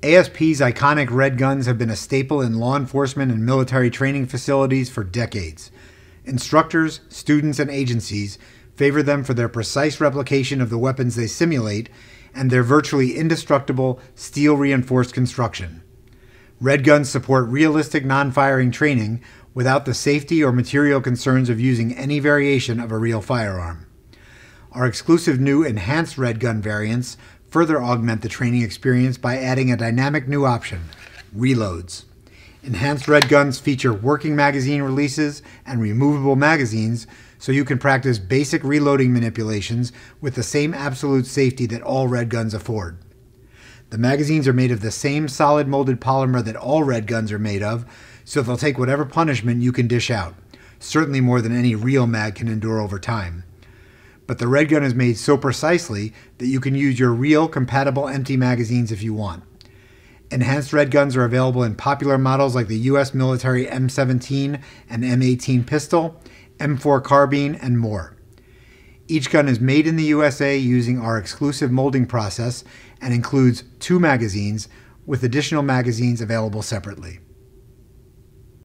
ASP's iconic red guns have been a staple in law enforcement and military training facilities for decades. Instructors, students, and agencies favor them for their precise replication of the weapons they simulate and their virtually indestructible steel reinforced construction. Red guns support realistic non firing training without the safety or material concerns of using any variation of a real firearm. Our exclusive new enhanced red gun variants further augment the training experience by adding a dynamic new option reloads. Enhanced red guns feature working magazine releases and removable magazines so you can practice basic reloading manipulations with the same absolute safety that all red guns afford. The magazines are made of the same solid molded polymer that all red guns are made of, so they'll take whatever punishment you can dish out, certainly more than any real mag can endure over time. But the red gun is made so precisely that you can use your real compatible empty magazines if you want. Enhanced red guns are available in popular models like the US military M17 and M18 pistol, M4 carbine, and more. Each gun is made in the USA using our exclusive molding process and includes two magazines with additional magazines available separately.